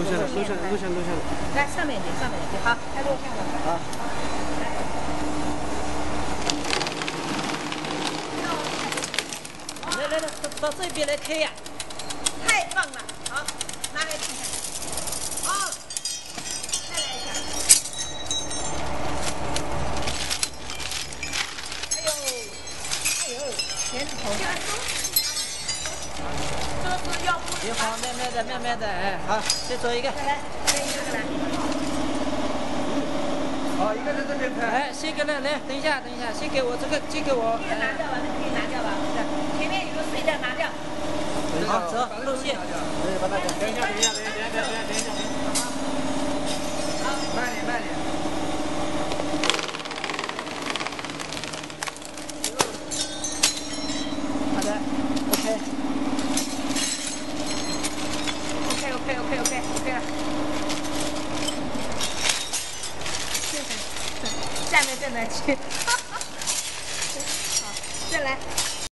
录下来，录下来，录下来，录下来。来上面一点，上面一点，好，开录下来。好。来来来，到到这边来开呀！太棒了，好，拿来看看。好，再来一下。哎呦，哎呦，钱头。这是要不？别慌，慢慢的，慢慢的，哎，好，再做一个。再来，再一个来。好，一个在这边拍。哎，先给来，来，等一下，等一下，先给我这个，先给我。先拿掉吧，那可以拿掉吧，前面有个碎的拿掉。好，走，路线。哎，把它等一下，等一下，等一下，等一下，等一下，等一下。好，慢点，慢点。好的，OK。OK OK OK，了，谢谢，下面再来切，好，再 来。